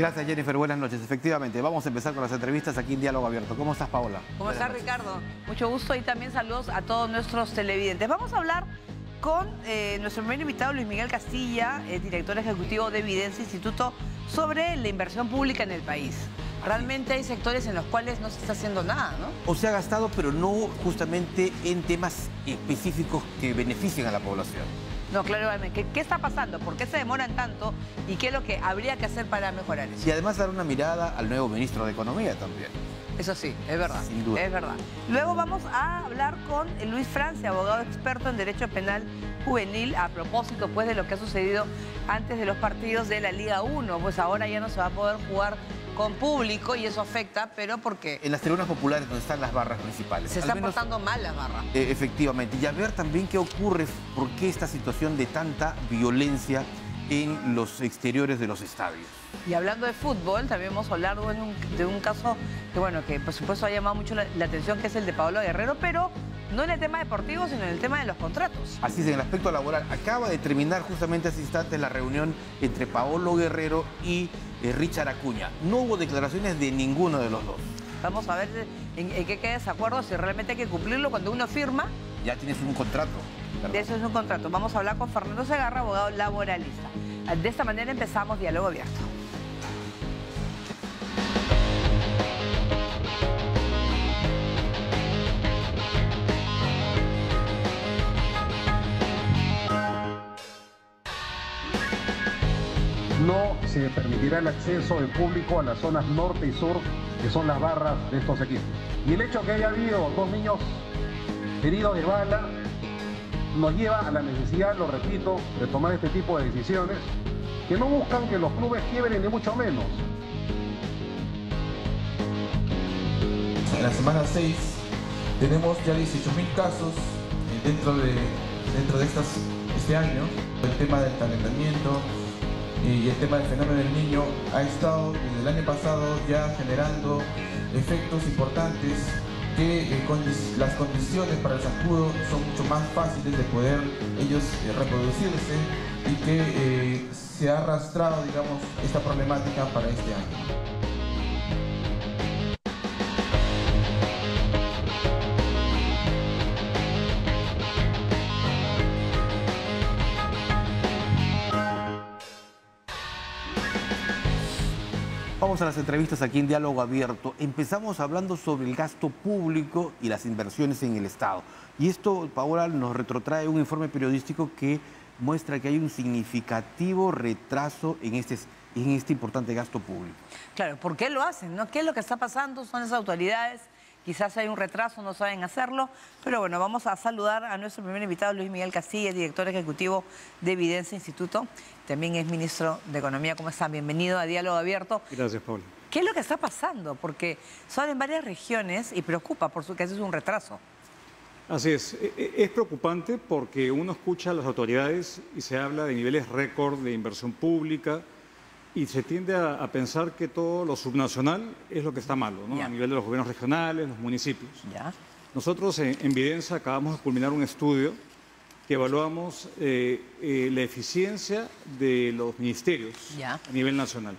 Gracias, Jennifer. Buenas noches. Efectivamente, vamos a empezar con las entrevistas aquí en Diálogo Abierto. ¿Cómo estás, Paola? ¿Cómo estás, Ricardo? Mucho gusto y también saludos a todos nuestros televidentes. Vamos a hablar con eh, nuestro primer invitado, Luis Miguel Castilla, eh, director ejecutivo de Evidencia Instituto, sobre la inversión pública en el país. Realmente hay sectores en los cuales no se está haciendo nada, ¿no? O se ha gastado, pero no justamente en temas específicos que beneficien a la población. No, claro, ¿qué, ¿qué está pasando? ¿Por qué se demoran tanto? ¿Y qué es lo que habría que hacer para mejorar eso? Y además dar una mirada al nuevo ministro de Economía también. Eso sí, es verdad. Sin duda. Es verdad. Luego vamos a hablar con Luis Francia, abogado experto en Derecho Penal Juvenil, a propósito pues de lo que ha sucedido antes de los partidos de la Liga 1. Pues ahora ya no se va a poder jugar con público y eso afecta, pero porque En las tribunas populares donde están las barras principales. se Al está menos, portando mal las barras. eh, efectivamente. Y a ver también qué ocurre, por qué esta situación de tanta violencia en los exteriores de los estadios. Y hablando de fútbol, también hemos hablado de un, de un caso que, bueno, que por supuesto ha llamado mucho la, la atención, que es el de Pablo Guerrero, pero no en el tema deportivo, sino en el tema de los contratos. Así es, en el aspecto laboral, acaba de terminar justamente hace instantes la reunión entre Paolo Guerrero y eh, Richard Acuña. No hubo declaraciones de ninguno de los dos. Vamos a ver en, en qué queda ese acuerdo, si realmente hay que cumplirlo cuando uno firma. Ya tienes un contrato. eso es un contrato. Vamos a hablar con Fernando Segarra, abogado laboralista. De esta manera empezamos diálogo abierto. no se el acceso del público a las zonas norte y sur, que son las barras de estos equipos. Y el hecho que haya habido dos niños heridos de bala nos lleva a la necesidad, lo repito, de tomar este tipo de decisiones que no buscan que los clubes quiebren ni mucho menos. En la semana 6 tenemos ya 18.000 casos eh, dentro de, dentro de este año. El tema del calentamiento y el tema del fenómeno del niño ha estado desde el año pasado ya generando efectos importantes que eh, las condiciones para el zancudo son mucho más fáciles de poder ellos eh, reproducirse y que eh, se ha arrastrado, digamos, esta problemática para este año. Vamos a las entrevistas aquí en Diálogo Abierto. Empezamos hablando sobre el gasto público y las inversiones en el Estado. Y esto, Paola, nos retrotrae un informe periodístico que muestra que hay un significativo retraso en este, este importante gasto público. Claro, ¿por qué lo hacen? ¿Qué es lo que está pasando? Son las autoridades. Quizás hay un retraso, no saben hacerlo. Pero bueno, vamos a saludar a nuestro primer invitado, Luis Miguel Castilla, director ejecutivo de Evidencia Instituto. También es ministro de Economía. ¿Cómo están? Bienvenido a Diálogo Abierto. Gracias, Paula. ¿Qué es lo que está pasando? Porque son en varias regiones y preocupa por su que ese es un retraso. Así es, e- e- es preocupante porque uno escucha a las autoridades y se habla de niveles récord de inversión pública y se tiende a, a pensar que todo lo subnacional es lo que está malo, ¿no? Ya. a nivel de los gobiernos regionales, los municipios. ¿Ya? Nosotros en, en Videncia acabamos de culminar un estudio que evaluamos eh, eh, la eficiencia de los ministerios Ya. a nivel nacional.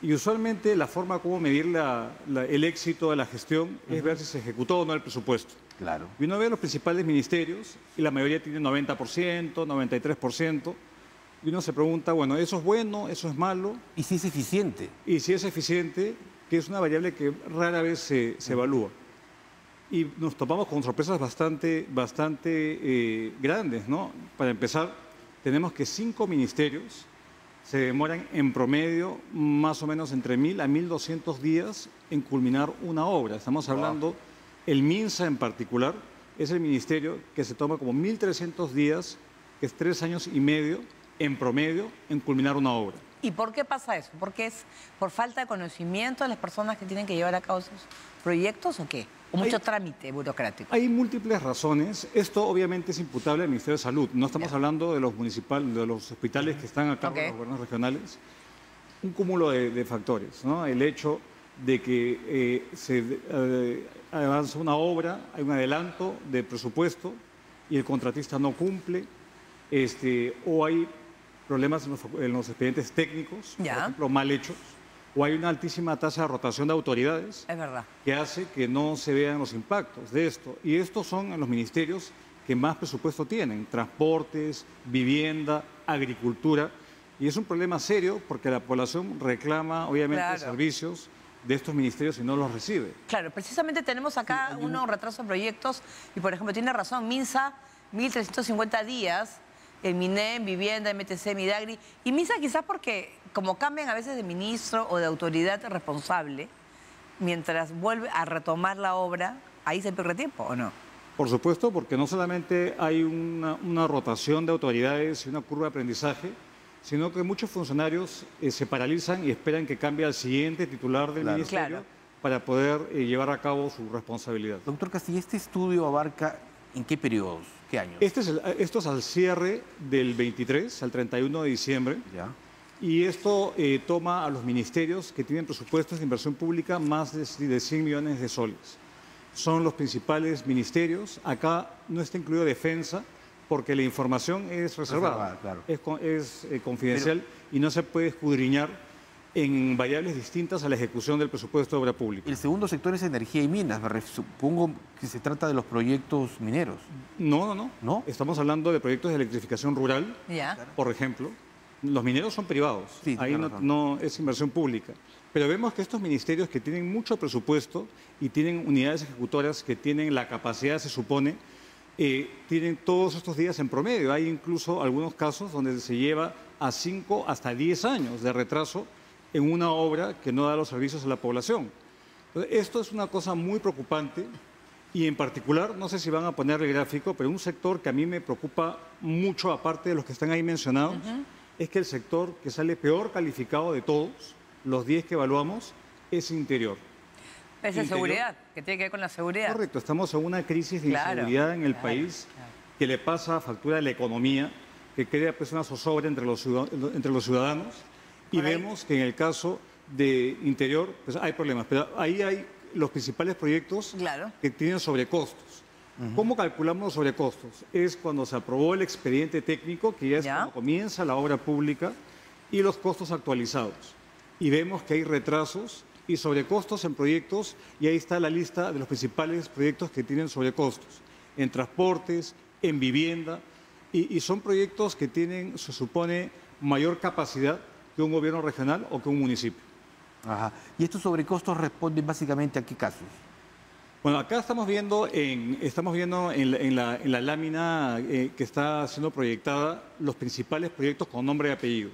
Y usualmente la forma como medir la- la- el éxito de la gestión es ver si se ejecutó o no el presupuesto. Claro. Y uno ve los principales ministerios y la mayoría tiene 90%, 93%. Y uno se pregunta, bueno, ¿eso es bueno? ¿Eso es malo? Y si es eficiente. Y si es eficiente, que es una variable que rara vez se, se evalúa. Y nos topamos con sorpresas bastante, bastante eh, grandes, ¿no? Para empezar, tenemos que cinco ministerios se demoran en promedio más o menos entre 1.000 a 1.200 días en culminar una obra. Estamos hablando, el MINSA en particular, es el ministerio que se toma como 1.300 días, que es tres años y medio en promedio en culminar una obra. ¿Y por qué pasa eso? ¿Porque es por falta de conocimiento de las personas que tienen que llevar a cabo esos proyectos o qué? ¿O mucho Hay- trámite burocrático? Hay múltiples razones. Esto obviamente es imputable al Ministerio de Salud. No estamos hablando de los municipales, de los hospitales que están a cargo de los gobiernos regionales. Un cúmulo de, de factores, ¿no? El hecho de que eh, se eh, avanza una obra, hay un adelanto de presupuesto y el contratista no cumple, este, o hay problemas en los, en los expedientes técnicos, por ejemplo, mal hechos, o hay una altísima tasa de rotación de autoridades Es verdad. que hace que no se vean los impactos de esto. Y estos son los ministerios que más presupuesto tienen, transportes, vivienda, agricultura. Y es un problema serio porque la población reclama, obviamente, Claro. servicios de estos ministerios y no los recibe. Claro, precisamente tenemos acá unos retrasos de proyectos y, por ejemplo, tiene razón, MINSA, 1.350 días, el MINEM, Vivienda, MTC, Midagri. Y MINSA quizás porque, como cambian a veces de ministro o de autoridad responsable, mientras vuelve a retomar la obra, ahí se pierde tiempo, ¿o no? Por supuesto, porque no solamente hay una, una rotación de autoridades y una curva de aprendizaje, sino que muchos funcionarios eh, se paralizan y esperan que cambie al siguiente titular del Claro. ministerio Claro. para poder eh, llevar a cabo su responsabilidad. Doctor Castillo, ¿este estudio abarca en qué periodos? ¿Qué años? Este es el- esto es al cierre del 23, al 31 de diciembre, ¿Ya? Y esto eh, toma a los ministerios que tienen presupuestos de inversión pública más de, de 100 millones de soles. Son los principales ministerios. Acá no está incluido defensa porque la información es reservada, Reservada, claro. es, eh, confidencial y no se puede escudriñar en variables distintas a la ejecución del presupuesto de obra pública. El segundo sector es energía y minas. Supongo que se trata de los proyectos mineros. No, no, no. ¿No? Estamos hablando de proyectos de electrificación rural, por ejemplo. Los mineros son privados, Sí, ahí no, no es inversión pública. Pero vemos que estos ministerios que tienen mucho presupuesto y tienen unidades ejecutoras que tienen la capacidad, se supone, eh, tienen todos estos días en promedio. Hay incluso algunos casos donde se lleva a 5 hasta 10 años de retraso en una obra que no da los servicios a la población. Entonces, esto es una cosa muy preocupante y en particular, no sé si van a poner el gráfico, pero un sector que a mí me preocupa mucho, aparte de los que están ahí mencionados, es que el sector que sale peor calificado de todos, los 10 que evaluamos, es interior. Es de Interior. seguridad, que tiene que ver con la seguridad. Correcto, estamos en una crisis de Claro, inseguridad en el claro, país claro. que le pasa factura a la economía, que crea pues, una zozobra entre los, ciudad- entre los ciudadanos y Por ahí- vemos que en el caso de interior pues, hay problemas, pero ahí hay los principales proyectos que tienen sobrecostos. ¿Cómo calculamos los sobrecostos? Es cuando se aprobó el expediente técnico, que ya es Ya. cuando comienza la obra pública, y los costos actualizados. Y vemos que hay retrasos y sobrecostos en proyectos, y ahí está la lista de los principales proyectos que tienen sobrecostos, en transportes, en vivienda, y, y son proyectos que tienen, se supone, mayor capacidad que un gobierno regional o que un municipio. Ajá. ¿Y estos sobrecostos responden básicamente a qué casos? Bueno, acá estamos viendo en, estamos viendo en, la, en la- en la lámina eh, que está siendo proyectada los principales proyectos con nombre y apellido.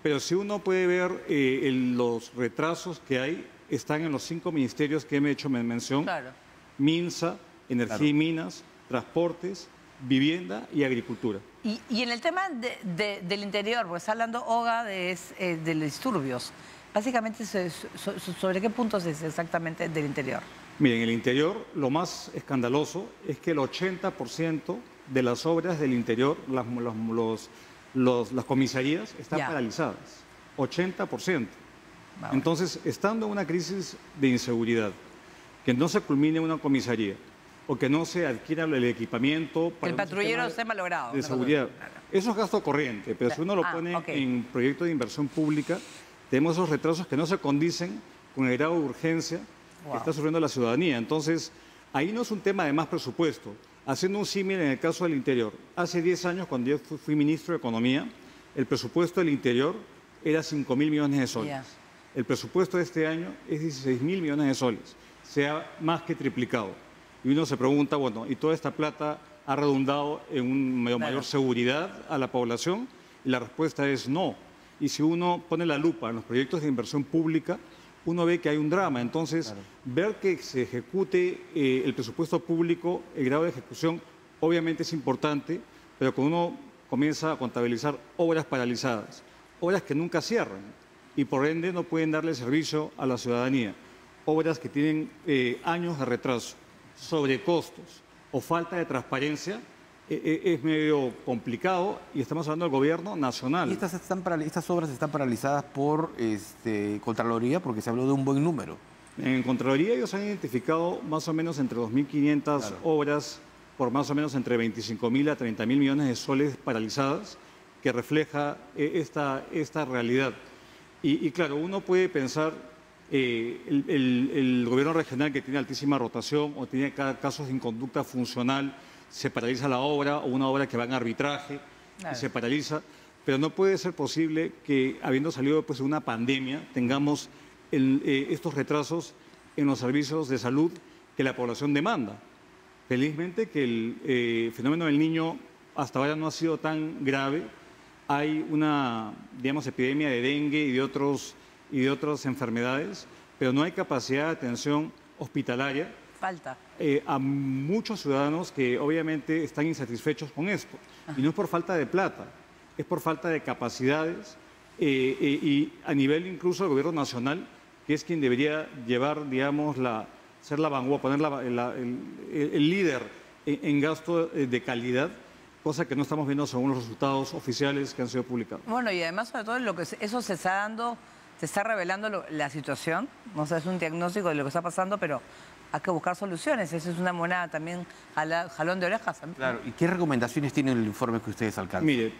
Pero si uno puede ver eh, el- los retrasos que hay, están en los cinco ministerios que he hecho men- mención. Claro. MINSA, Energía Claro. y Minas, Transportes, Vivienda y Agricultura. Y, y en el tema de- de- del interior, porque está hablando Oga de, eh, de los disturbios, básicamente sobre qué puntos es exactamente del interior. Miren, en el interior lo más escandaloso es que el 80% de las obras del interior, las, los- los- los- las comisarías, están Ya. paralizadas. 80%. Vamos. Entonces, estando en una crisis de inseguridad, que no se culmine una comisaría o que no se adquiera el equipamiento para el patrullero esté malogrado. de seguridad. Eso es gasto corriente, pero si uno lo Ah, pone ok. en proyectos de inversión pública, tenemos esos retrasos que no se condicen con el grado de urgencia Wow. que está sufriendo la ciudadanía. Entonces, ahí no es un tema de más presupuesto. Haciendo un símil en el caso del interior, hace 10 años, cuando yo fui, fui ministro de Economía, el presupuesto del interior era 5 mil millones de soles. El presupuesto de este año es 16 mil millones de soles, se ha más que triplicado. Y uno se pregunta, bueno, ¿y toda esta plata ha redundado en una mayor, Claro. seguridad a la población? Y la respuesta es no. Y si uno pone la lupa en los proyectos de inversión pública, uno ve que hay un drama. Entonces, ver que se ejecute eh, el presupuesto público, el grado de ejecución, obviamente es importante, pero cuando uno comienza a contabilizar obras paralizadas, obras que nunca cierran y por ende no pueden darle servicio a la ciudadanía, obras que tienen eh, años de retraso, sobrecostos o falta de transparencia, es medio complicado y estamos hablando del gobierno nacional. Y estas, están estas obras están paralizadas por este, Contraloría porque se habló de un buen número. En Contraloría ellos han identificado más o menos entre 2.500 Claro. obras por más o menos entre 25.000 a 30.000 millones de soles paralizadas, que refleja eh, esta, esta realidad. Y, y claro, uno puede pensar, eh, el, el- el gobierno regional que tiene altísima rotación o tiene ca- casos de inconducta funcional, se paraliza la obra o una obra que va en arbitraje Claro. y se paraliza. Pero no puede ser posible que, habiendo salido pues, de una pandemia, tengamos el- eh, estos retrasos en los servicios de salud que la población demanda. Felizmente que el eh, fenómeno del niño hasta ahora no ha sido tan grave. Hay una, digamos, epidemia de dengue y de, otros, y de otras enfermedades, pero no hay capacidad de atención hospitalaria Falta. eh, a muchos ciudadanos que obviamente están insatisfechos con esto. Y no es por falta de plata, es por falta de capacidades eh, eh, y a nivel incluso del gobierno nacional, que es quien debería llevar, digamos, la, ser la vanguardia, poner la- la- el, el- líder en, en gasto eh, de calidad, cosa que no estamos viendo según los resultados oficiales que han sido publicados. Bueno, y además, sobre todo, lo que eso se está dando, se está revelando lo- la situación. No sé, es un diagnóstico de lo que está pasando, pero hay que buscar soluciones. Esa es una moneda también jalón de orejas. Claro, ¿y qué recomendaciones tiene el informe que ustedes alcanzan? Mire,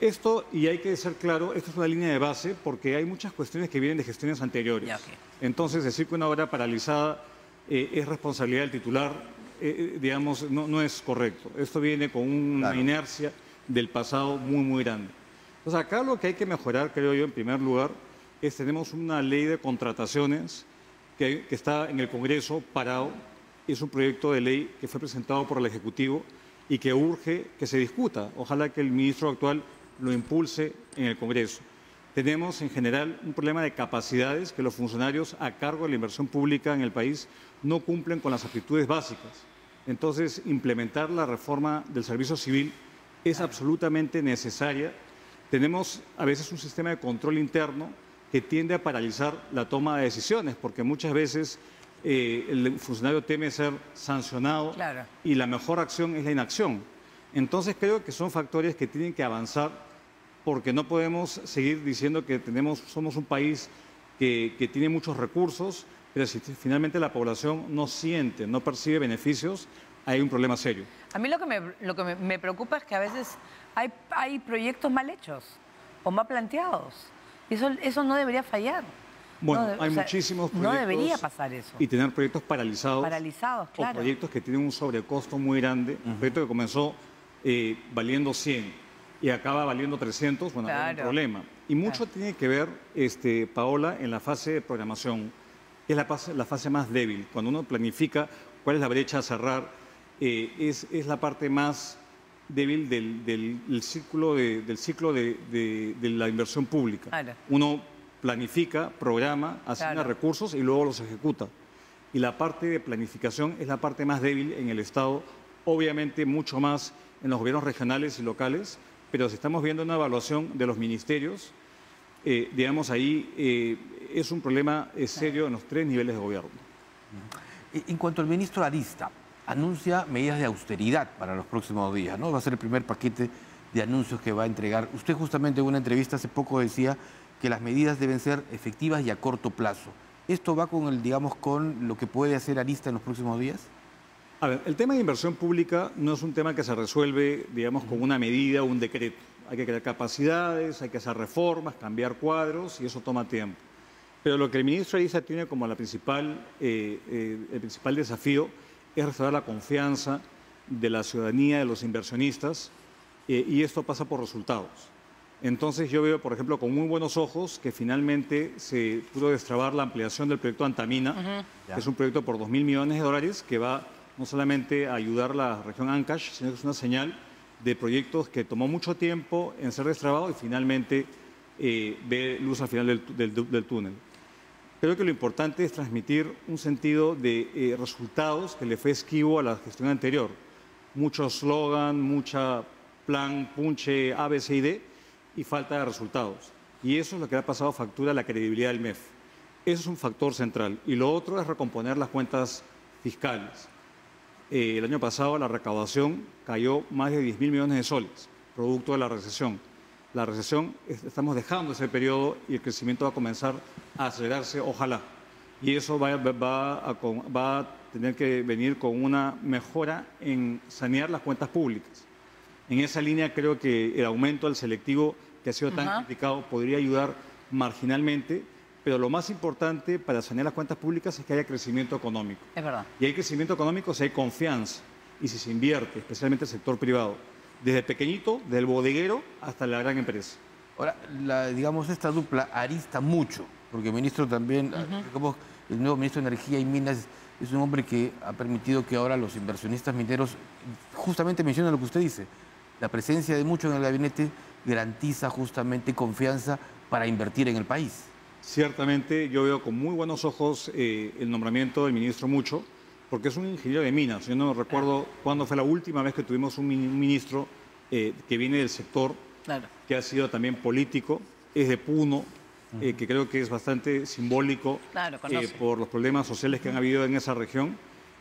esto, y hay que ser claro, esto es una línea de base porque hay muchas cuestiones que vienen de gestiones anteriores. Ya, ok. Entonces, decir que una obra paralizada eh, es responsabilidad del titular, eh, eh, digamos, no, no es correcto. Esto viene con una Claro. inercia del pasado muy, muy grande. Entonces, acá lo que hay que mejorar, creo yo, en primer lugar, es tenemos una ley de contrataciones que, está en el Congreso parado. Es un proyecto de ley que fue presentado por el Ejecutivo y que urge que se discuta. Ojalá que el ministro actual lo impulse en el Congreso. Tenemos en general un problema de capacidades que los funcionarios a cargo de la inversión pública en el país no cumplen con las aptitudes básicas. Entonces, implementar la reforma del servicio civil es absolutamente necesaria. Tenemos a veces un sistema de control interno que tiende a paralizar la toma de decisiones, porque muchas veces eh, el funcionario teme ser sancionado Claro. y la mejor acción es la inacción. Entonces creo que son factores que tienen que avanzar porque no podemos seguir diciendo que tenemos, somos un país que, que tiene muchos recursos, pero si finalmente la población no siente, no percibe beneficios, hay un problema serio. A mí lo que me, lo que me, me preocupa es que a veces hay, hay proyectos mal hechos o mal planteados. Eso, eso no debería fallar. Bueno, No de- hay o sea, muchísimos proyectos. No debería pasar eso. Y tener proyectos paralizados. Paralizados, O claro. proyectos que tienen un sobrecosto muy grande. Un proyecto que comenzó eh, valiendo 100 y acaba valiendo 300, bueno, hay un problema. Y mucho tiene que ver, este, Paola, en la fase de programación, que es la fase, la fase más débil. Cuando uno planifica cuál es la brecha a cerrar, eh, es, es la parte más débil del, del- del círculo, de, del ciclo de, de- de la inversión pública. Claro. Uno planifica, programa, asigna Claro. recursos y luego los ejecuta. Y la parte de planificación es la parte más débil en el Estado, obviamente mucho más en los gobiernos regionales y locales, pero si estamos viendo una evaluación de los ministerios, eh, digamos ahí eh, es un problema eh, serio en los tres niveles de gobierno. En cuanto al ministro Arista, anuncia medidas de austeridad para los próximos días, ¿no? Va a ser el primer paquete de anuncios que va a entregar. Usted justamente en una entrevista hace poco decía que las medidas deben ser efectivas y a corto plazo. ¿Esto va con el, digamos, con lo que puede hacer Arista en los próximos días? A ver, el tema de inversión pública no es un tema que se resuelve, digamos, con una medida o un decreto. Hay que crear capacidades, hay que hacer reformas, cambiar cuadros y eso toma tiempo. Pero lo que el ministro Ariza tiene como la principal, eh, eh, el principal desafío es restaurar la confianza de la ciudadanía, de los inversionistas, eh, y esto pasa por resultados. Entonces yo veo, por ejemplo, con muy buenos ojos que finalmente se pudo destrabar la ampliación del proyecto Antamina, que es un proyecto por 2 mil millones de dólares que va no solamente a ayudar a la región Ancash, sino que es una señal de proyectos que tomó mucho tiempo en ser destrabado y finalmente eh, ve luz al final del, tu- del- del túnel. Creo que lo importante es transmitir un sentido de eh, resultados que le fue esquivo a la gestión anterior. Mucho slogan, mucha plan, punche, A, B, C y D y falta de resultados. Y eso es lo que le ha pasado factura a la credibilidad del MEF. Eso es un factor central. Y lo otro es recomponer las cuentas fiscales. Eh, el año pasado la recaudación cayó más de 10 mil millones de soles, producto de la recesión. La recesión, es- estamos dejando ese periodo y el crecimiento va a comenzar a acelerarse, ojalá. Y eso va, va a, con- va a tener que venir con una mejora en sanear las cuentas públicas. En esa línea creo que el aumento del selectivo que ha sido tan criticado podría ayudar marginalmente, pero lo más importante para sanear las cuentas públicas es que haya crecimiento económico. Es verdad. Y hay crecimiento económico si hay confianza y si se invierte, especialmente el sector privado, desde pequeñito, del bodeguero hasta la gran empresa. Ahora, la, digamos, esta dupla arista mucho, porque el ministro también, digamos, el nuevo ministro de Energía y Minas es un hombre que ha permitido que ahora los inversionistas mineros justamente mencionan lo que usted dice. La presencia de muchos en el gabinete garantiza justamente confianza para invertir en el país. Ciertamente yo veo con muy buenos ojos eh, el nombramiento del ministro Mucho, porque es un ingeniero de minas. Yo no recuerdo cuándo fue la última vez que tuvimos un ministro eh, que viene del sector, que ha sido también político, es de Puno, eh, que creo que es bastante simbólico por los problemas sociales que han habido en esa región.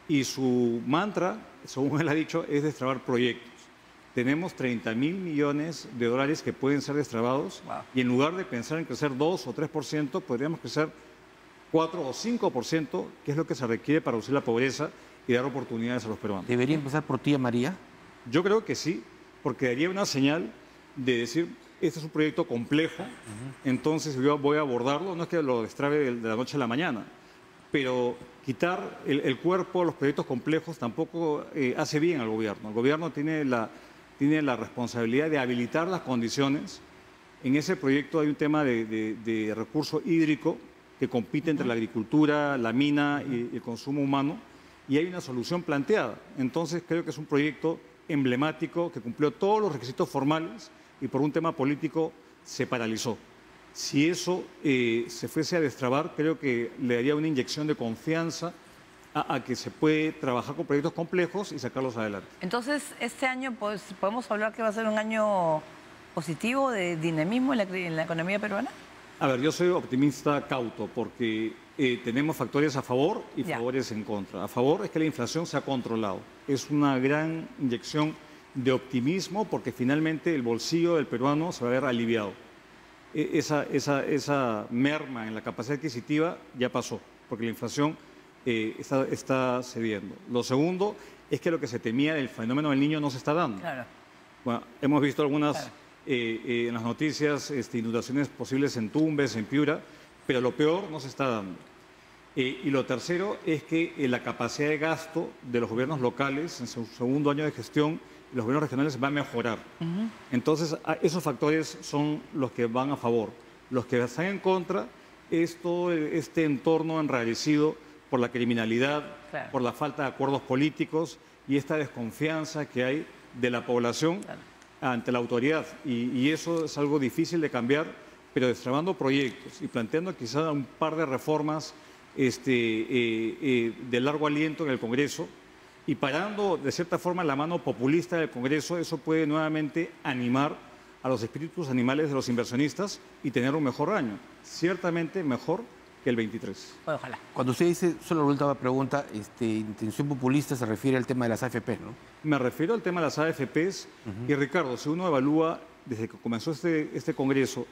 Y su mantra, según él ha dicho, es destrabar proyectos. Tenemos 30 mil millones de dólares que pueden ser destrabados y en lugar de pensar en crecer 2 o 3%, podríamos crecer 4 o 5%, que es lo que se requiere para reducir la pobreza y dar oportunidades a los peruanos. ¿Debería empezar por ti, María? Yo creo que sí, porque daría una señal de decir, este es un proyecto complejo, entonces yo voy a abordarlo, no es que lo destrabe de la noche a la mañana, pero quitar el, cuerpo a los proyectos complejos tampoco eh, hace bien al gobierno. El gobierno tiene la tiene la responsabilidad de habilitar las condiciones. En ese proyecto hay un tema de, recurso hídrico que compite entre la agricultura, la mina y el consumo humano, y hay una solución planteada. Entonces creo que es un proyecto emblemático que cumplió todos los requisitos formales y por un tema político se paralizó. Si eso eh, se fuese a destrabar, creo que le daría una inyección de confianza a, que se puede trabajar con proyectos complejos y sacarlos adelante. Entonces, este año pues, podemos hablar que va a ser un año positivo de dinamismo en la, economía peruana. A ver, yo soy optimista cauto porque eh, tenemos factores a favor y favores en contra. A favor es que la inflación se ha controlado. Es una gran inyección de optimismo porque finalmente el bolsillo del peruano se va a ver aliviado. E, esa, esa, esa merma en la capacidad adquisitiva ya pasó, porque la inflación eh, está, cediendo. Lo segundo es que lo que se temía del fenómeno del niño no se está dando. Bueno, hemos visto algunas eh, eh, en las noticias este, inundaciones posibles en Tumbes, en Piura, pero lo peor no se está dando. y lo tercero es que la capacidad de gasto de los gobiernos locales en su segundo año de gestión los gobiernos regionales va a mejorar. Entonces, esos factores son los que van a favor. Los que están en contra es todo este entorno enrarecido por la criminalidad, por la falta de acuerdos políticos y esta desconfianza que hay de la población ante la autoridad. Y, eso es algo difícil de cambiar, pero destrabando proyectos y planteando quizá un par de reformas este, eh, eh, de largo aliento en el Congreso y parando de cierta forma la mano populista del Congreso, eso puede nuevamente animar a los espíritus animales de los inversionistas y tener un mejor año. Ciertamente mejor que el 23. Ojalá. Cuando usted dice, solo la última pregunta, este, intención populista se refiere al tema de las AFPs, ¿no? Me refiero al tema de las AFPs y Ricardo, si uno evalúa desde que comenzó este, este Congreso,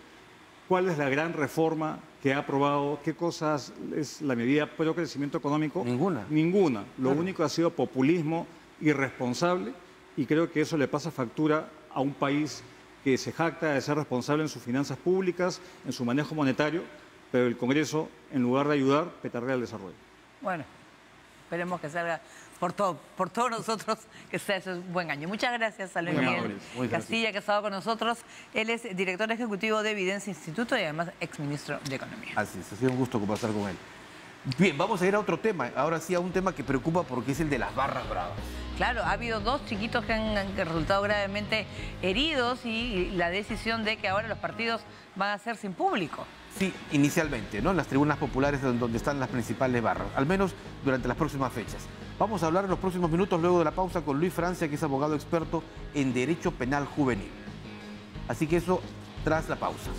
¿cuál es la gran reforma que ha aprobado? ¿Qué cosas es la medida pro crecimiento económico? Ninguna. Ninguna. Lo único ha sido populismo irresponsable y creo que eso le pasa factura a un país que se jacta de ser responsable en sus finanzas públicas, en su manejo monetario pero el Congreso, en lugar de ayudar, petardea el desarrollo. Bueno, esperemos que salga por, todo, por todos nosotros que sea un buen año. Muchas gracias a Luis Miguel Castilla, que ha estado con nosotros. Él es director ejecutivo de Evidencia Instituto y además exministro de Economía. Así es, ha sido un gusto conversar con él. Bien, vamos a ir a otro tema. Ahora sí a un tema que preocupa porque es el de las barras bravas. Claro, ha habido dos chiquitos que han resultado gravemente heridos y la decisión de que ahora los partidos van a ser sin público. Sí, inicialmente, ¿no? En las tribunas populares donde están las principales barras, al menos durante las próximas fechas. Vamos a hablar en los próximos minutos, luego de la pausa, con Luis Francia, que es abogado experto en Derecho Penal Juvenil. Así que eso tras la pausa.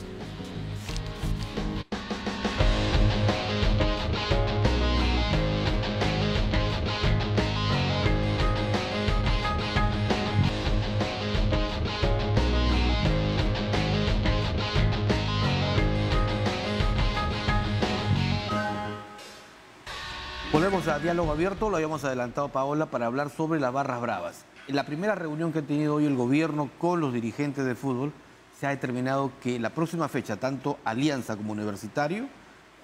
Diálogo Abierto, lo habíamos adelantado Paola para hablar sobre las barras bravas. En la primera reunión que ha tenido hoy el gobierno con los dirigentes del fútbol, se ha determinado que la próxima fecha, tanto Alianza como Universitario,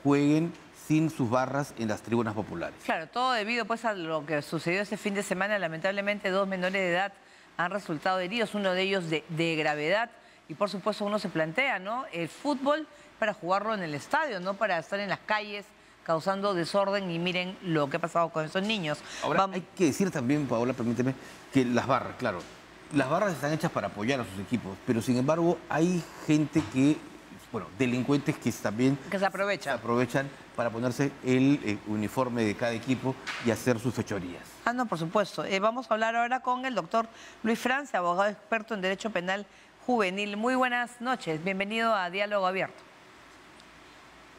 jueguen sin sus barras en las tribunas populares. Claro, todo debido pues a lo que sucedió ese fin de semana. Lamentablemente dos menores de edad han resultado heridos, uno de ellos de, de gravedad. Y por supuesto uno se plantea, ¿no? El fútbol para jugarlo en el estadio, no para estar en las calles causando desorden y miren lo que ha pasado con esos niños. Ahora, Vamos- hay que decir también, Paola, permíteme, que las barras, claro, las barras están hechas para apoyar a sus equipos, pero sin embargo hay gente que, bueno, delincuentes que también que se se aprovecha. aprovechan para ponerse el eh, uniforme de cada equipo y hacer sus fechorías. Ah, no, por supuesto. Eh, vamos a hablar ahora con el doctor Luis Francia, abogado experto en Derecho Penal Juvenil. Muy buenas noches, bienvenido a Diálogo Abierto.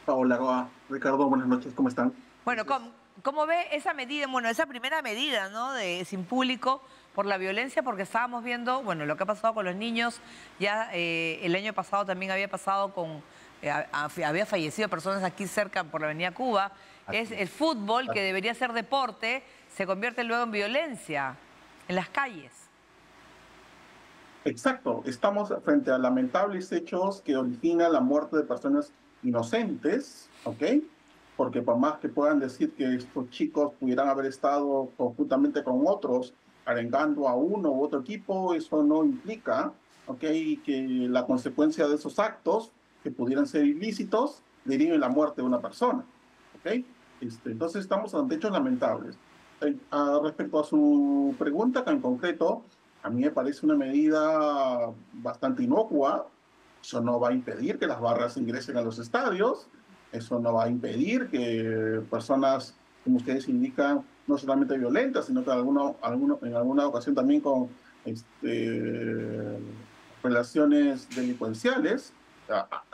Paola Ricardo, buenas noches, ¿cómo están? Bueno, ¿cómo, cómo ve esa medida, bueno, esa primera medida, ¿no? De sin público por la violencia, porque estábamos viendo, bueno, lo que ha pasado con los niños, ya eh, el año pasado también había pasado con, eh, a- había fallecido personas aquí cerca por la Avenida Cuba. Es el fútbol, que debería ser deporte, se convierte luego en violencia en las calles. Exacto, estamos frente a lamentables hechos que originan la muerte de personas inocentes, ¿ok? Porque por más que puedan decir que estos chicos pudieran haber estado conjuntamente con otros arengando a uno u otro equipo, eso no implica, ¿ok? Que la consecuencia de esos actos, que pudieran ser ilícitos, deriven la muerte de una persona, ¿ok? Este, entonces estamos ante hechos lamentables. Eh, ah, respecto a su pregunta en concreto, a mí me parece una medida bastante inocua. Eso no va a impedir que las barras ingresen a los estadios. Eso no va a impedir que personas, como ustedes indican, no solamente violentas, sino que alguno, alguno- en alguna ocasión también con este, relaciones delincuenciales,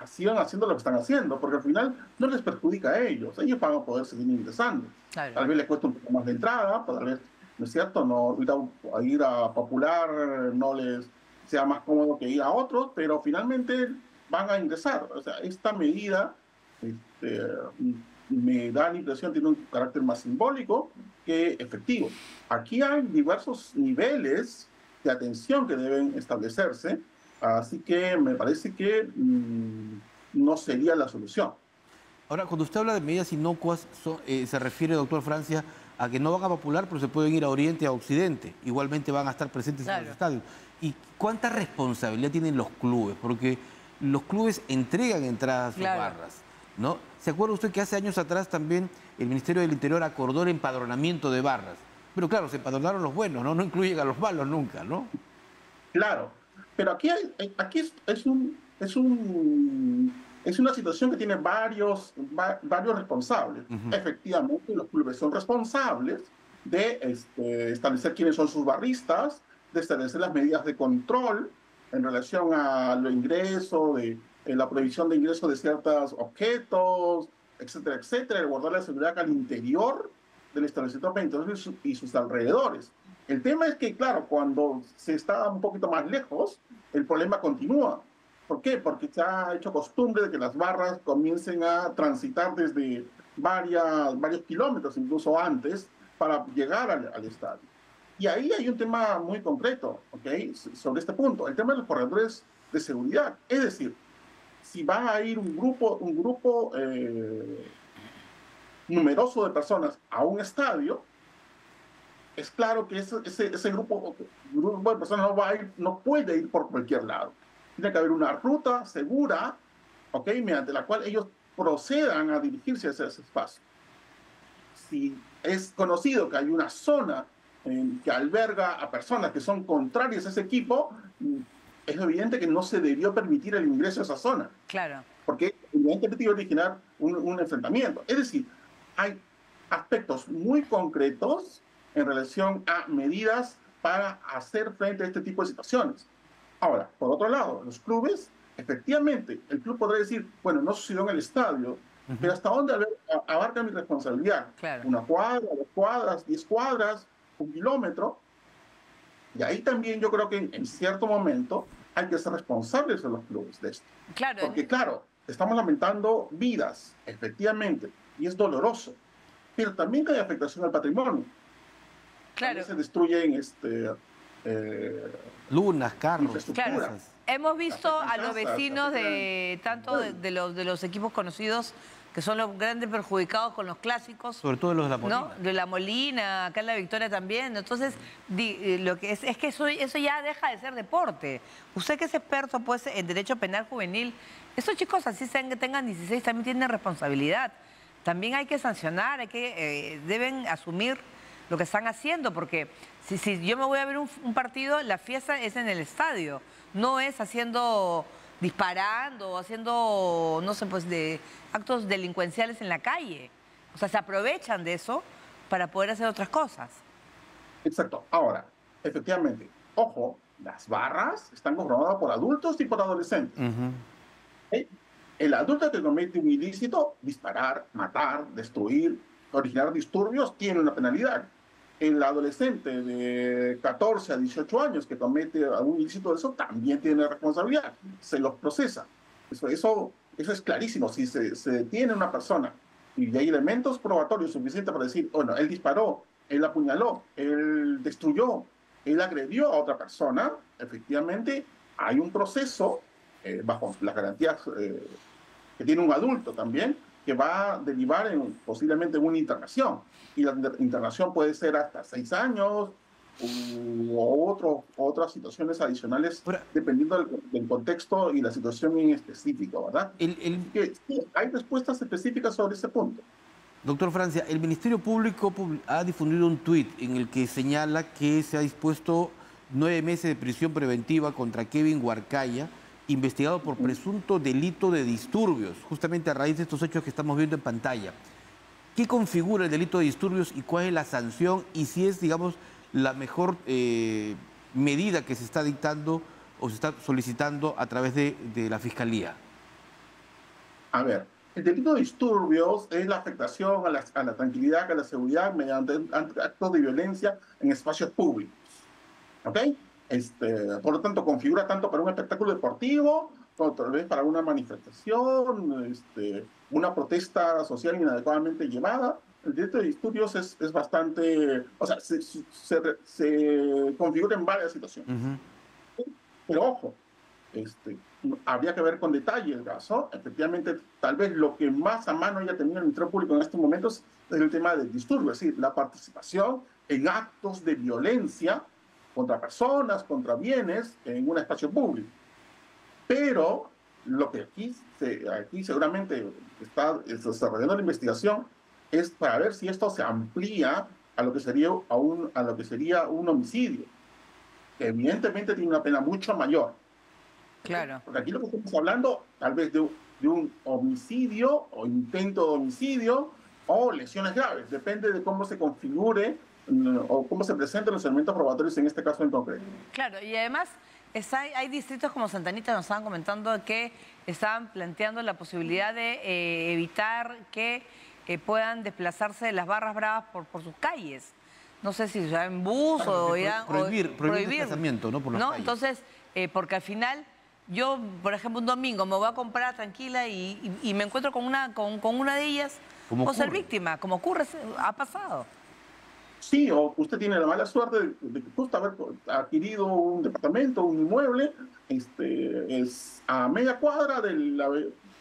sigan haciendo lo que están haciendo, porque al final no les perjudica a ellos. Ellos van a poder seguir ingresando. Claro. Tal vez les cuesta un poco más de entrada, tal vez, ¿no es cierto? No, ir a, a ir a Popular no les sea más cómodo que ir a otros, pero finalmente van a ingresar. O sea, esta medida este, me da la impresión tiene un carácter más simbólico que efectivo. Aquí hay diversos niveles de atención que deben establecerse, así que me parece que mm, no sería la solución. Ahora, cuando usted habla de medidas inocuas, so- eh, se refiere, doctor Francia, a que no van a popular, pero se pueden ir a Oriente y a Occidente. Igualmente van a estar presentes en Claro. los estadios. ¿Y cuánta responsabilidad tienen los clubes? Porque los clubes entregan entradas a sus Claro. barras. ¿no? ¿Se acuerda usted que hace años atrás también el Ministerio del Interior acordó el empadronamiento de barras? Pero claro, se empadronaron los buenos, ¿no? No incluyen a los malos nunca, ¿no? Claro, pero aquí, hay- hay- aquí es, es un, es, un, es una situación que tiene varios, va- varios responsables. Efectivamente, los clubes son responsables de este, establecer quiénes son sus barristas, de establecer las medidas de control en relación a lo ingreso, de eh, la prohibición de ingreso de ciertos objetos, etcétera, etcétera, de guardar la seguridad al interior del establecimiento penitenciario y su- y sus alrededores. El tema es que, claro, cuando se está un poquito más lejos, el problema continúa. ¿Por qué? Porque se ha hecho costumbre de que las barras comiencen a transitar desde varias, varios kilómetros, incluso antes, para llegar al, al estadio. Y ahí hay un tema muy concreto, ¿ok? S- Sobre este punto, el tema de los corredores de seguridad. Es decir, si va a ir un grupo, un grupo eh, numeroso de personas a un estadio, es claro que ese, ese, ese grupo, grupo de personas no, va a ir, no puede ir por cualquier lado. Tiene que haber una ruta segura, ¿ok? Mediante la cual ellos procedan a dirigirse hacia ese espacio. Si es conocido que hay una zona que alberga a personas que son contrarias a ese equipo, mm, es evidente que no se debió permitir el ingreso a esa zona Claro. porque evidentemente iba a originar un, un enfrentamiento. Es decir, hay aspectos muy concretos en relación a medidas para hacer frente a este tipo de situaciones. Ahora, por otro lado, los clubes, efectivamente, el club podrá decir, bueno, no sucedió en el estadio, pero ¿hasta dónde abarca mi responsabilidad? Claro. Una cuadra, dos cuadras, diez cuadras, un kilómetro. Y ahí también yo creo que en, en cierto momento hay que ser responsables de los clubes de esto. Claro. Porque claro, estamos lamentando vidas, efectivamente, y es doloroso, pero también que hay afectación al patrimonio. Claro. También se destruyen este, eh, Lunas, carros. Claro. Hemos visto a los vecinos de tanto de, de los, de los equipos conocidos que son los grandes perjudicados con los clásicos. sobre todo los de la ¿no? Molina. De la Molina, acá en la Victoria también. Entonces, di- eh, lo que es, es que eso, eso ya deja de ser deporte. Usted que es experto pues, en derecho penal juvenil, estos chicos así sean que tengan 16 también tienen responsabilidad. También hay que sancionar, hay que, eh, deben asumir lo que están haciendo, porque si, si yo me voy a ver un, un partido, la fiesta es en el estadio, no es haciendo disparando o haciendo, no sé, pues de actos delincuenciales en la calle. O sea, se aprovechan de eso para poder hacer otras cosas. Exacto. Ahora, efectivamente, ojo, las barras están conformadas por adultos y por adolescentes. El adulto que comete un ilícito, disparar, matar, destruir, originar disturbios, tiene una penalidad. El adolescente de 14 a 18 años que comete algún ilícito de eso también tiene responsabilidad. Se los procesa. Eso, eso, eso es clarísimo. Si se, se detiene una persona y hay elementos probatorios suficientes para decir, bueno, él disparó, él apuñaló, él destruyó, él agredió a otra persona, efectivamente hay un proceso eh, bajo las garantías eh, que tiene un adulto también, que va a derivar en, posiblemente en una internación. Y la inter- internación puede ser hasta seis años u- otro, otras situaciones adicionales, Ahora- dependiendo del, del contexto y la situación en específico, ¿verdad? El- el- Que sí, hay respuestas específicas sobre ese punto. Doctor Francia, el Ministerio Público ha difundido un tuit en el que señala que se ha dispuesto nueve meses de prisión preventiva contra Kevin Huarcaya, investigado por presunto delito de disturbios, justamente a raíz de estos hechos que estamos viendo en pantalla. ¿Qué configura el delito de disturbios y cuál es la sanción y si es, digamos, la mejor eh, medida que se está dictando o se está solicitando a través de, la Fiscalía? A ver, el delito de disturbios es la afectación a la, a la tranquilidad, a la seguridad mediante ante actos de violencia en espacios públicos. ¿Ok? Este, por lo tanto, configura tanto para un espectáculo deportivo, como tal vez para una manifestación, este, una protesta social inadecuadamente llevada. El delito de disturbios es, es bastante, o sea, se, se, se configura en varias situaciones. Ujú. Pero ojo, este, habría que ver con detalle el caso. Efectivamente, tal vez lo que más a mano haya tenido el Ministerio Público en estos momentos es el tema del disturbio, es decir, la participación en actos de violencia contra personas, contra bienes en un espacio público. Pero lo que aquí, se- aquí seguramente está desarrollando la investigación es para ver si esto se amplía a lo que sería, a un, a lo que sería un homicidio que evidentemente tiene una pena mucho mayor. Claro. Porque aquí lo que estamos hablando, tal vez de, un- de un homicidio o intento de homicidio o lesiones graves, depende de cómo se configure o cómo se presenten los elementos probatorios en este caso en concreto. Claro, y además está- hay distritos como Santanita, nos estaban comentando que estaban planteando la posibilidad de eh, evitar que eh, puedan desplazarse de las barras bravas por, por sus calles. No sé si será en bus Claro, o irán... o- prohibir- prohibir desplazamiento, ¿no? por las calles. Entonces, eh, porque al final... Yo, por ejemplo, un domingo me voy a comprar tranquila y, y- y me encuentro con una, con, con una de ellas, Como o ser víctima, como ocurre, ha pasado. Sí, o usted tiene la mala suerte de, justo haber adquirido un departamento, un inmueble, este, es a media cuadra del, la-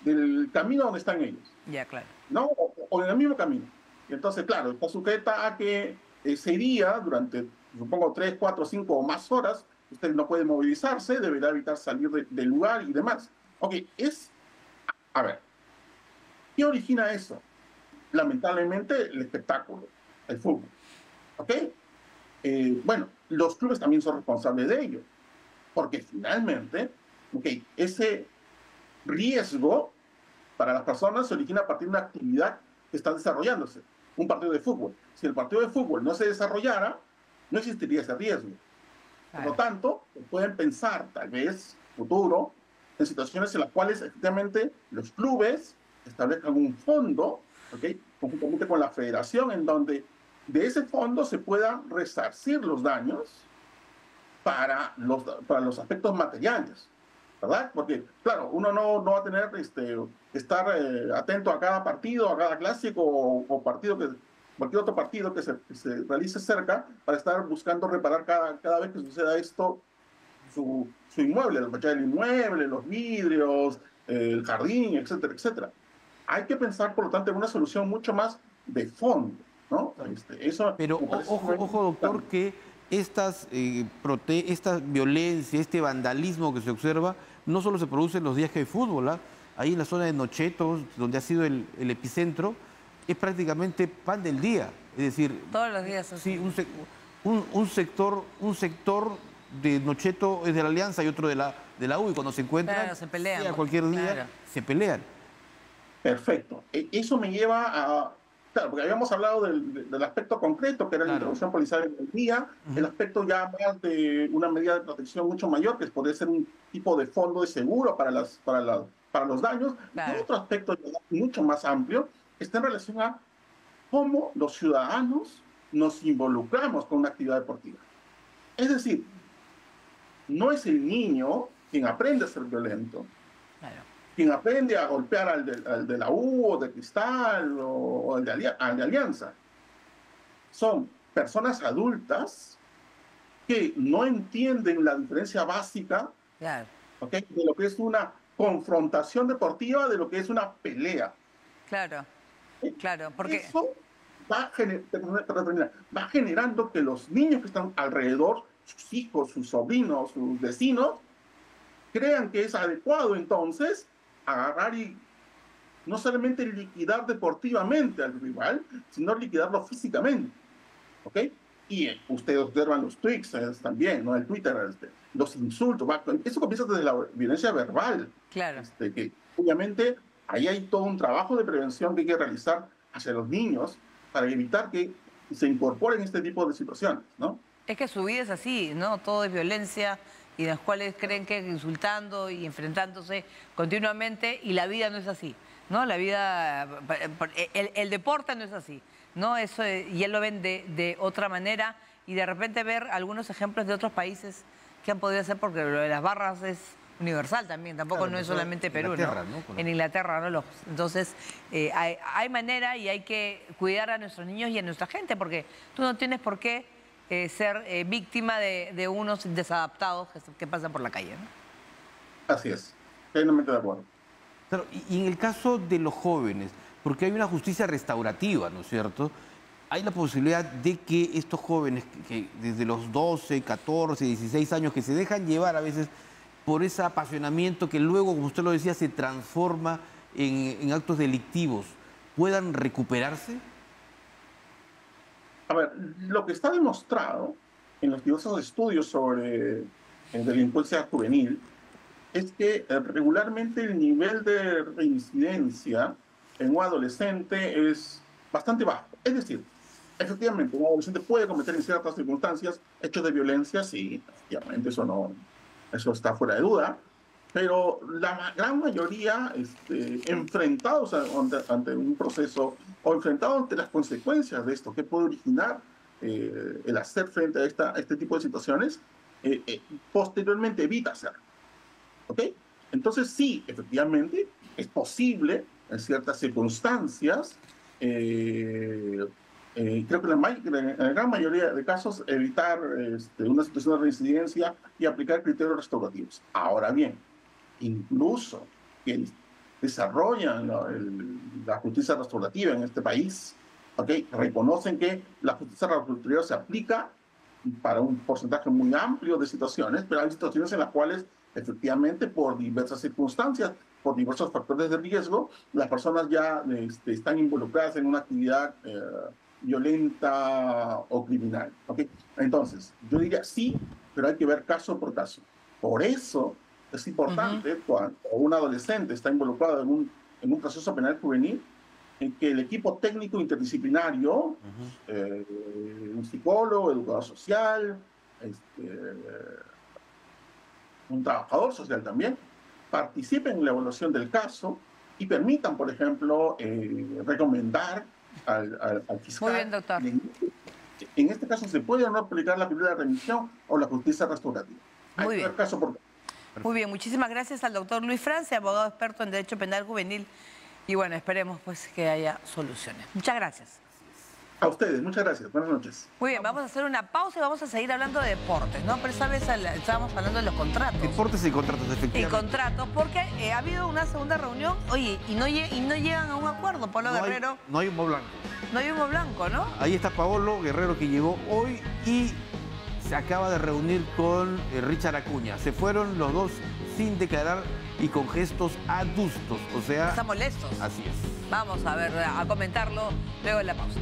del camino donde están ellos. Ya, claro. ¿no? O, o en el mismo camino. Entonces, claro, está sujeta a que ese día, durante, supongo, tres, cuatro, cinco o más horas, usted no puede movilizarse, deberá evitar salir de- del lugar y demás. Ok, es... A ver, ¿qué origina eso? Lamentablemente, el espectáculo, el fútbol. ¿Ok? Eh, bueno, los clubes también son responsables de ello, porque finalmente, ok, ese riesgo para las personas se origina a partir de una actividad que está desarrollándose, un partido de fútbol. Si el partido de fútbol no se desarrollara, no existiría ese riesgo. Por lo tanto, pueden pensar, tal vez, futuro, en situaciones en las cuales efectivamente los clubes establezcan un fondo, ¿ok? conjuntamente con la federación, en donde de ese fondo se puedan resarcir los daños para los, para los aspectos materiales. ¿verdad? Porque, claro, uno no, no va a tener, este, estar eh, atento a cada partido, a cada clásico o, o partido que, cualquier otro partido que se, realice cerca para estar buscando reparar cada, cada vez que suceda esto su, su inmueble, del inmueble, los vidrios, el jardín, etcétera, etcétera. Hay que pensar, por lo tanto, en una solución mucho más de fondo, ¿no? Este, eso Pero ojo, ojo, doctor, que estas, eh, esta violencia, este vandalismo que se observa, no solo se produce en los días que hay fútbol, ¿ah? ahí en la zona de Nochetos, donde ha sido el, epicentro, es prácticamente pan del día. Es decir, todos los días. Sí, un, un, sector, un sector de Nocheto es de la Alianza y otro de la, de la U, y cuando se encuentran, se pelean, sea cualquier día, se pelean. Perfecto. E, eso me lleva a. Claro, porque habíamos hablado del, del aspecto concreto, que era la introducción policial en el día, el aspecto ya más de una medida de protección mucho mayor, que puede ser un tipo de fondo de seguro para, las, para, la, para los daños. Y otro aspecto mucho más amplio está en relación a cómo los ciudadanos nos involucramos con una actividad deportiva. Es decir, no es el niño quien aprende a ser violento, quien aprende a golpear al de, la U o de Cristal o, al, de, Alianza. Son personas adultas que no entienden la diferencia básica de lo que es una confrontación deportiva, de lo que es una pelea. Claro, claro, porque... Eso va, va generando que los niños que están alrededor sus hijos, sus sobrinos, sus vecinos, crean que es adecuado entonces agarrar y no solamente liquidar deportivamente al rival, sino liquidarlo físicamente. ¿Ok? Y eh, ustedes observan los tweets eh, también, ¿no? El Twitter, este, los insultos, eso comienza desde la violencia verbal. Claro. Este, que obviamente ahí hay todo un trabajo de prevención que hay que realizar hacia los niños para evitar que se incorporen este tipo de situaciones, ¿no? Es que su vida es así, ¿no? Todo es violencia y las cuales creen que insultando y enfrentándose continuamente y la vida no es así, ¿no? La vida, el, deporte no es así, ¿no? Eso, y él lo ven de, otra manera y de repente ver algunos ejemplos de otros países que han podido hacer, porque lo de las barras es universal también, tampoco no es solamente Perú, ¿no? En Inglaterra, ¿no? entonces, eh, hay, hay manera y hay que cuidar a nuestros niños y a nuestra gente, porque tú no tienes por qué eh, ser eh, víctima de, unos desadaptados que, pasan por la calle. ¿no? Así es, plenamente de acuerdo. y, en el caso de los jóvenes, porque hay una justicia restaurativa, ¿no es cierto? Hay la posibilidad de que estos jóvenes, que, desde los 12, 14, 16 años, que se dejan llevar a veces por ese apasionamiento que luego, como usted lo decía, se transforma en actos delictivos, puedan recuperarse? A ver, lo que está demostrado en los diversos estudios sobre eh, delincuencia juvenil es que eh, regularmente el nivel de reincidencia en un adolescente es bastante bajo. Es decir, efectivamente, un adolescente puede cometer en ciertas circunstancias hechos de violencia, sí, efectivamente, eso no, eso está fuera de duda, pero la gran mayoría este, enfrentados ante, un proceso o enfrentados ante las consecuencias de esto que puede originar eh, el hacer frente a, esta, este tipo de situaciones, eh, eh, posteriormente evita hacerlo. ¿Ok? Entonces sí, efectivamente, es posible en ciertas circunstancias, creo que en la, gran mayoría de casos, evitar este, una situación de reincidencia y aplicar criterios restaurativos. Ahora bien, incluso quienes desarrollan la justicia restaurativa en este país, ¿okay? reconocen que la justicia restaurativa se aplica para un porcentaje muy amplio de situaciones, pero hay situaciones en las cuales efectivamente por diversas circunstancias, por diversos factores de riesgo, las personas ya este, están involucradas en una actividad eh, violenta o criminal. ¿okay? Entonces, yo diría sí, pero hay que ver caso por caso. Por eso es importante cuando un adolescente está involucrado en un, en un proceso penal juvenil, en que el equipo técnico interdisciplinario, eh, un psicólogo, educador social, este, un trabajador social también, participen en la evaluación del caso y permitan, por ejemplo, eh, recomendar al, al, fiscal. Muy bien, doctor. En, este caso se puede o no aplicar la primera remisión o la justicia restaurativa. Muy bien. Caso por muy bien, muchísimas gracias al doctor Luis Francia, abogado experto en Derecho Penal Juvenil. Y bueno, esperemos pues que haya soluciones. Muchas gracias. A ustedes, muchas gracias. Buenas noches. Muy bien, vamos a hacer una pausa y vamos a seguir hablando de deportes, ¿no? Pero esta vez estábamos hablando de los contratos. Deportes y contratos, Y efectivamente. contratos, porque eh, ha habido una segunda reunión, oye, y no, lle- y no llegan a un acuerdo, Pablo no, hay, Guerrero. no hay humo blanco. No hay humo blanco, ¿no? Ahí está Paolo Guerrero que llegó hoy y se acaba de reunir con eh, Richard Acuña. Se fueron los dos sin declarar y con gestos adustos. O sea, Están molestos. así es. Vamos a ver, a comentarlo luego de la pausa.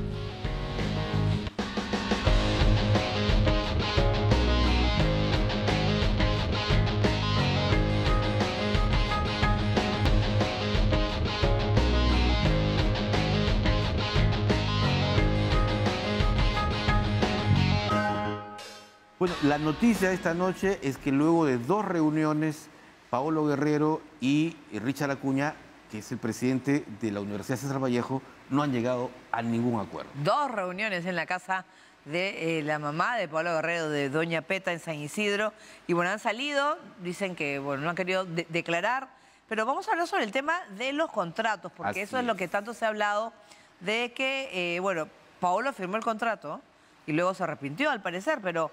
Bueno, la noticia de esta noche es que luego de dos reuniones, Paolo Guerrero y Richard Acuña, que es el presidente de la Universidad César Vallejo, no han llegado a ningún acuerdo. Dos reuniones en la casa de eh, la mamá de Pablo Guerrero, de Doña Peta en San Isidro. Y bueno, han salido, dicen que bueno, no han querido de- declarar. Pero vamos a hablar sobre el tema de los contratos, porque Así eso es lo que tanto se ha hablado de que, eh, bueno, Paolo firmó el contrato y luego se arrepintió al parecer, pero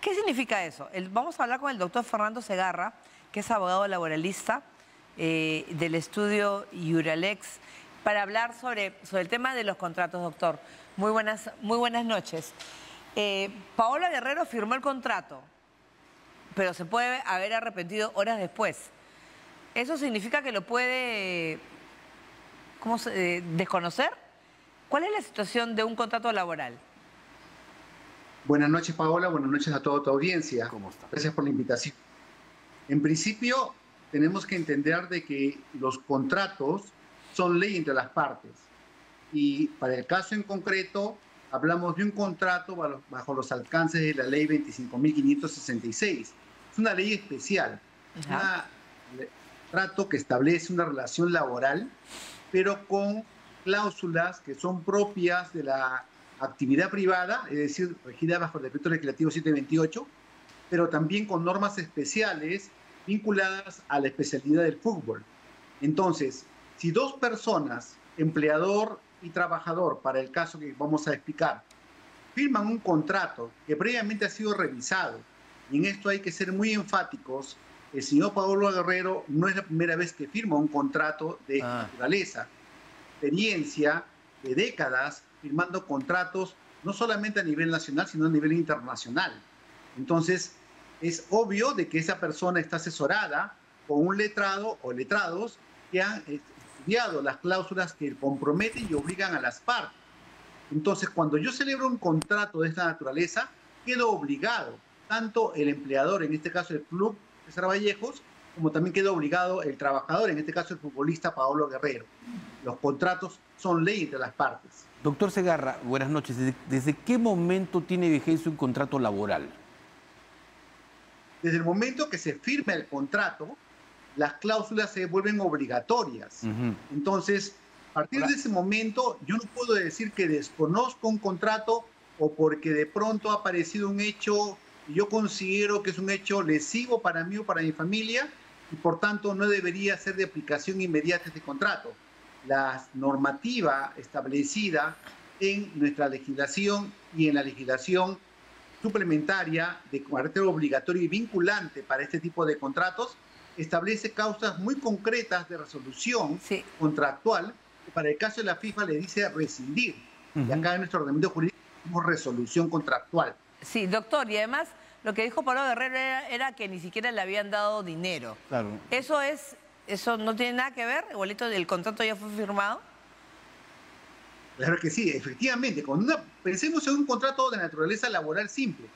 ¿qué significa eso? Vamos a hablar con el doctor Fernando Segarra, que es abogado laboralista eh, del estudio Uralex, para hablar sobre, sobre el tema de los contratos, doctor. Muy buenas, muy buenas noches. Eh, Paola Guerrero firmó el contrato, pero se puede haber arrepentido horas después. ¿Eso significa que lo puede ¿cómo eh, desconocer? ¿Cuál es la situación de un contrato laboral? Buenas noches, Paola. Buenas noches a toda tu audiencia. ¿Cómo está? Gracias por la invitación. En principio, tenemos que entender de que los contratos son ley entre las partes. Y para el caso en concreto, hablamos de un contrato bajo- los alcances de la ley 25.566. Es una ley especial. Ajá. un contrato que establece una relación laboral, pero con cláusulas que son propias de la actividad privada, es decir, regida bajo el decreto legislativo 728, pero también con normas especiales vinculadas a la especialidad del fútbol. Entonces, si dos personas, empleador y trabajador, para el caso que vamos a explicar, firman un contrato que previamente ha sido revisado, y en esto hay que ser muy enfáticos, el señor Pablo Guerrero no es la primera vez que firma un contrato de esta Ah. naturaleza. Experiencia de décadas firmando contratos no solamente a nivel nacional, sino a nivel internacional. Entonces, es obvio de que esa persona está asesorada con un letrado o letrados que han eh, estudiado las cláusulas que comprometen y obligan a las partes. Entonces, cuando yo celebro un contrato de esta naturaleza, quedo obligado, tanto el empleador, en este caso el club César Vallejos, como también queda obligado el trabajador, en este caso el futbolista Paolo Guerrero. Los contratos son ley entre las partes. Doctor Segarra, buenas noches. ¿Desde, desde qué momento tiene vigencia un contrato laboral? Desde el momento que se firma el contrato, las cláusulas se vuelven obligatorias. Entonces, a partir de ese momento, yo no puedo decir que desconozco un contrato o porque de pronto ha aparecido un hecho y yo considero que es un hecho lesivo para mí o para mi familia y por tanto no debería ser de aplicación inmediata este contrato. La normativa establecida en nuestra legislación y en la legislación suplementaria de carácter obligatorio y vinculante para este tipo de contratos establece causas muy concretas de resolución Sí. contractual que para el caso de la FIFA le dice rescindir. Y Ujú. acá en nuestro ordenamiento jurídico tenemos resolución contractual. Sí, doctor, y además lo que dijo Pablo Guerrero era, era que ni siquiera le habían dado dinero. Claro. ¿Eso es, eso no tiene nada que ver? Igualito, el contrato ya fue firmado. Claro que sí, efectivamente. Una- pensemos en un contrato de naturaleza laboral simple.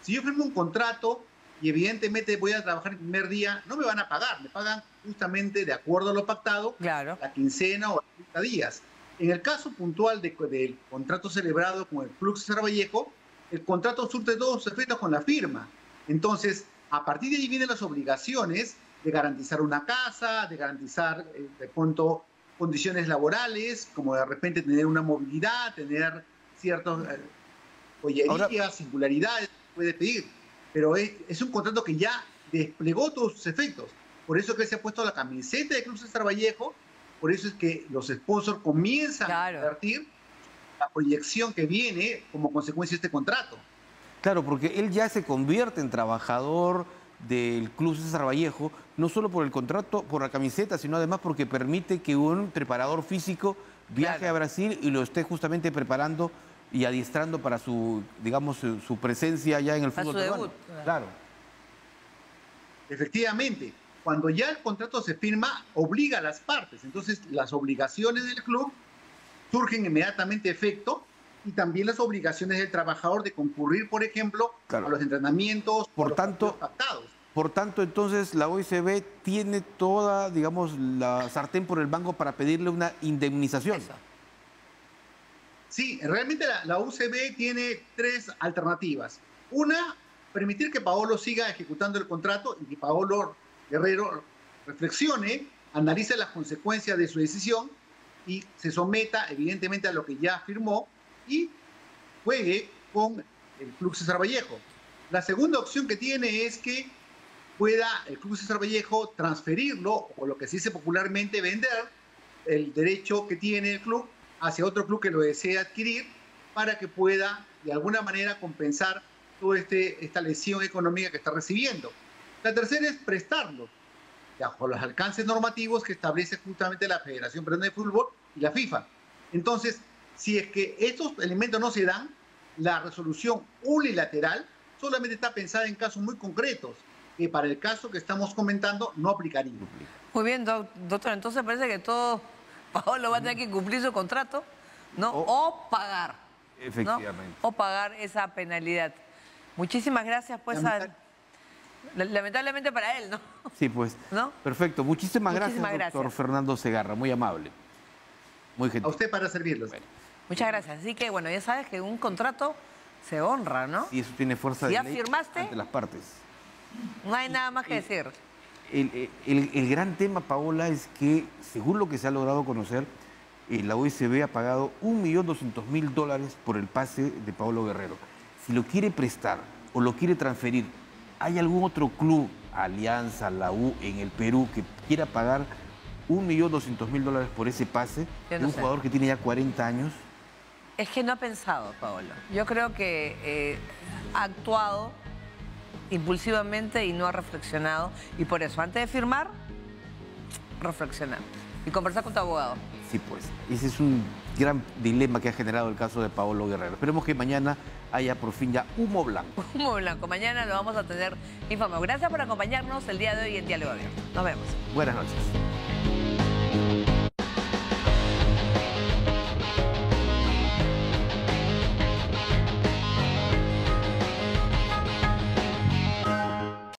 Si yo firmo un contrato y evidentemente voy a trabajar el primer día, no me van a pagar, me pagan justamente de acuerdo a lo pactado Claro. la quincena o a 30 días. En el caso puntual de- del contrato celebrado con el Club César Vallejo, el contrato surte todos sus efectos con la firma. Entonces, a partir de ahí vienen las obligaciones de garantizar una casa, de garantizar eh, de pronto condiciones laborales, como de repente tener una movilidad, tener ciertas eh, joyerías, singularidades, puede pedir. Pero es, es un contrato que ya desplegó todos sus efectos. Por eso que se ha puesto la camiseta de Club César Vallejo, por eso es que los sponsors comienzan Claro. a invertir la proyección que viene como consecuencia de este contrato. Claro, porque él ya se convierte en trabajador del Club César Vallejo, no solo por el contrato, por la camiseta, sino además porque permite que un preparador físico viaje Claro. a Brasil y lo esté justamente preparando y adiestrando para su, digamos, su, su presencia ya en el fútbol su peruano. debut. Claro. Efectivamente, cuando ya el contrato se firma, obliga a las partes. Entonces, las obligaciones del club surgen inmediatamente efecto y también las obligaciones del trabajador de concurrir, por ejemplo, Claro. a los entrenamientos, Por a los tanto- pactados. Por tanto, entonces la OICB tiene toda, digamos, la sartén por el mango para pedirle una indemnización. Sí, realmente la, la UCB tiene tres alternativas. Una, permitir que Paolo siga ejecutando el contrato y que Paolo Guerrero reflexione, analice las consecuencias de su decisión y se someta evidentemente a lo que ya firmó y juegue con el Club César Vallejo. La segunda opción que tiene es que pueda el Club César Vallejo transferirlo, o lo que se dice popularmente vender, el derecho que tiene el club hacia otro club que lo desee adquirir para que pueda de alguna manera compensar toda este, esta lesión económica que está recibiendo. La tercera es prestarlo bajo los alcances normativos que establece justamente la Federación Peruana de Fútbol y la FIFA. Entonces, si es que estos elementos no se dan, la resolución unilateral solamente está pensada en casos muy concretos, que para el caso que estamos comentando no aplicaría. Muy bien, doc- doctor. Entonces parece que todo Paolo va a tener que cumplir su contrato, ¿no? O- O, pagar. ¿no? Efectivamente. O pagar esa penalidad. Muchísimas gracias, pues, Lamenta- al- la- lamentablemente para él, ¿no? Sí, pues. ¿No? Perfecto. Muchísimas, Muchísimas gracias, doctor gracias. Fernando Segarra. Muy amable. Muy A gentil. usted para servirlos. Muchas gracias. Así que, bueno, ya sabes que un contrato se honra, ¿no? Y eso tiene fuerza Si de ya ley firmaste- ante las partes. No hay nada más que decir. El, el- el gran tema, Paola, es que, según lo que se ha logrado conocer, eh, la OSB ha pagado 1.200.000 dólares por el pase de Paolo Guerrero. Si lo quiere prestar o lo quiere transferir, ¿hay algún otro club, Alianza, la U, en el Perú, que quiera pagar 1.200.000 dólares por ese pase de un sé. jugador que tiene ya 40 años? Es que no ha pensado, Paolo. Yo creo que eh, ha actuado impulsivamente y no ha reflexionado. Y por eso, antes de firmar, reflexionar. Y conversar con tu abogado. Sí, pues. Ese es un gran dilema que ha generado el caso de Paolo Guerrero. Esperemos que mañana haya por fin ya humo blanco. Humo blanco. Mañana lo vamos a tener informado. Gracias por acompañarnos el día de hoy en Diálogo Abierto. Nos vemos. Buenas noches.